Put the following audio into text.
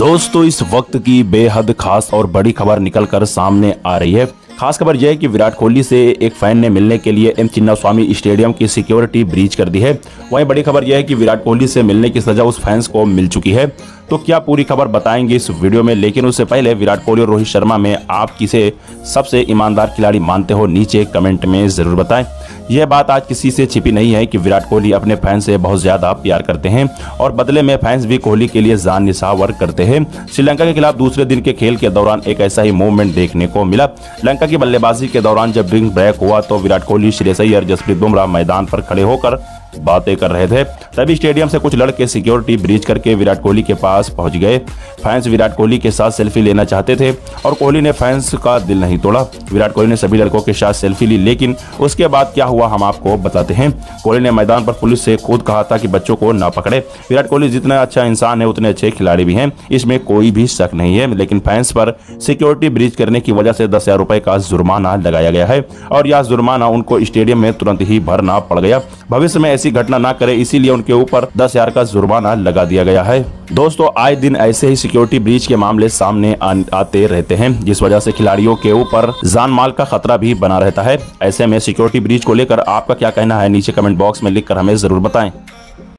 दोस्तों, इस वक्त की बेहद खास और बड़ी खबर निकलकर सामने आ रही है। खास खबर यह है कि विराट कोहली से एक फ़ैन ने मिलने के लिए एम चिन्ना स्वामी स्टेडियम की सिक्योरिटी ब्रीच कर दी है। वहीं बड़ी खबर यह है कि विराट कोहली से मिलने की सजा उस फैंस को मिल चुकी है। तो क्या पूरी खबर बताएँगे इस वीडियो में, लेकिन उससे पहले विराट कोहली और रोहित शर्मा में आप किसे सबसे ईमानदार खिलाड़ी मानते हो, नीचे कमेंट में ज़रूर बताएँ। यह बात आज किसी से छिपी नहीं है कि विराट कोहली अपने फैंस से बहुत ज़्यादा प्यार करते हैं और बदले में फैंस भी कोहली के लिए जान निशावर करते हैं। श्रीलंका के खिलाफ दूसरे दिन के खेल के दौरान एक ऐसा ही मूवमेंट देखने को मिला। लंका की बल्लेबाजी के दौरान जब ड्रिंक ब्रेक हुआ तो विराट कोहली श्रेयस अय्यर, जसप्रीत बुमराह मैदान पर खड़े होकर बातें कर रहे थे। तभी स्टेडियम से कुछ लड़के सिक्योरिटी ब्रीच करके विराट कोहली के पास पहुँच गए। फैंस विराट कोहली के साथ सेल्फी लेना चाहते थे और कोहली ने फैंस का दिल नहीं तोड़ा। विराट कोहली ने सभी लड़कों के साथ सेल्फी ली, लेकिन उसके बाद क्या हुआ हम आपको बताते हैं। कोहली ने मैदान पर पुलिस से खुद कहा था कि बच्चों को ना पकड़े। विराट कोहली जितना अच्छा इंसान है, उतने अच्छे खिलाड़ी भी हैं। इसमें कोई भी शक नहीं है, लेकिन फैंस पर सिक्योरिटी ब्रीच करने की वजह से दस हज़ार रुपए का जुर्माना लगाया गया है। और यह जुर्माना उनको स्टेडियम में तुरंत ही भरना पड़ गया। भविष्य में ऐसी घटना न करे, इसीलिए उनके ऊपर दस हज़ार का जुर्माना लगा दिया गया है। दोस्तों, आए दिन ऐसे ही सिक्योरिटी ब्रीच के मामले सामने आते रहते हैं, जिस वजह ऐसी खिलाड़ियों के ऊपर जान माल का खतरा भी बना रहता है। ऐसे में सिक्योरिटी ब्रीच को लेकर आपका क्या कहना है, नीचे कमेंट बॉक्स में लिखकर हमें ज़रूर बताएँ।